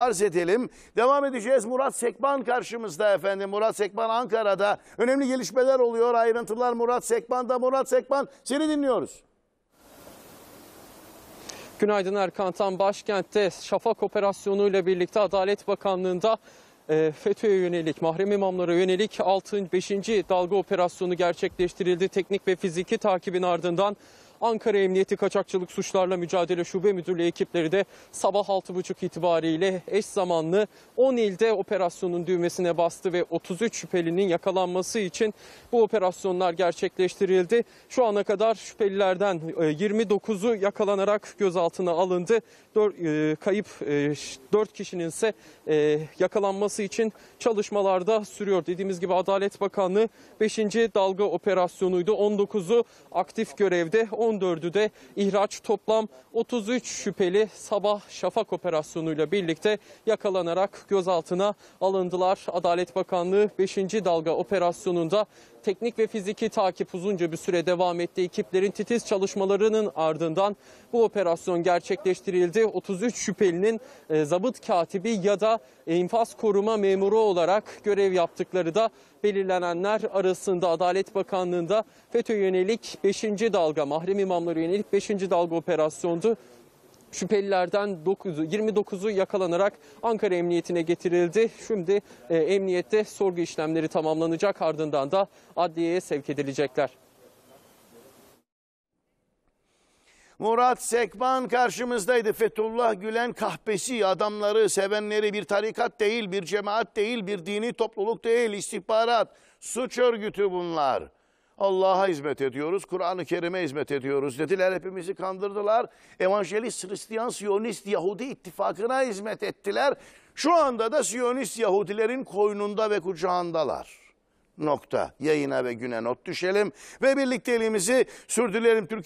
arz edelim. Devam edeceğiz. Murat Sekban karşımızda efendim. Murat Sekban Ankara'da. Önemli gelişmeler oluyor. Ayrıntılar Murat Sekban'da. Murat Sekban seni dinliyoruz. Günaydın Erkan Tan. Başkentte Şafak Operasyonu ile birlikte Adalet Bakanlığı'nda e, FETÖ'ye yönelik, mahrem imamlara yönelik 6. 5. dalga operasyonu gerçekleştirildi. Teknik ve fiziki takibin ardından Ankara Emniyeti Kaçakçılık Suçlarla Mücadele Şube Müdürlüğü ekipleri de sabah 6.30 itibariyle eş zamanlı 10 ilde operasyonun düğmesine bastı ve 33 şüphelinin yakalanması için bu operasyonlar gerçekleştirildi. Şu ana kadar şüphelilerden e, 29'u yakalanarak gözaltına alındı. Dör- e, kayıp 4 kişinin ise e, yakalanması için çalışmalarda sürüyor. Dediğimiz gibi Adalet Bakanlığı 5. dalga operasyonuydu. 19'u aktif görevde, 14'ü de ihraç toplam 33 şüpheli sabah şafak operasyonuyla birlikte yakalanarak gözaltına alındılar. Adalet Bakanlığı 5. dalga operasyonunda teknik ve fiziki takip uzunca bir süre devam etti. Ekiplerin titiz çalışmalarının ardından bu operasyon gerçekleştirildi. 33 şüphelinin e, zabıt katibi ya da e, infaz koruma memuru olarak görev yaptıkları da belirlenenler arasında Adalet Bakanlığı'nda FETÖ yönelik 5. dalga mahrem imamlara yönelik 5. dalga operasyondu. Şüphelilerden 9'u 29'u yakalanarak Ankara Emniyetine getirildi. Şimdi e, emniyette sorgu işlemleri tamamlanacak ardından da adliyeye sevk edilecekler. Murat Sekban karşımızdaydı. Fethullah Gülen kahpesi, adamları, sevenleri bir tarikat değil, bir cemaat değil, bir dini topluluk değil, istihbarat, suç örgütü bunlar. Allah'a hizmet ediyoruz, Kur'an-ı Kerim'e hizmet ediyoruz dediler. Hepimizi kandırdılar. Evangelist, Hristiyan, Siyonist, Yahudi ittifakına hizmet ettiler. Şu anda da Siyonist Yahudilerin koynunda ve kucağındalar. Nokta. Yayına ve güne not düşelim ve birlikteliğimizi sürdürelim. Türkiye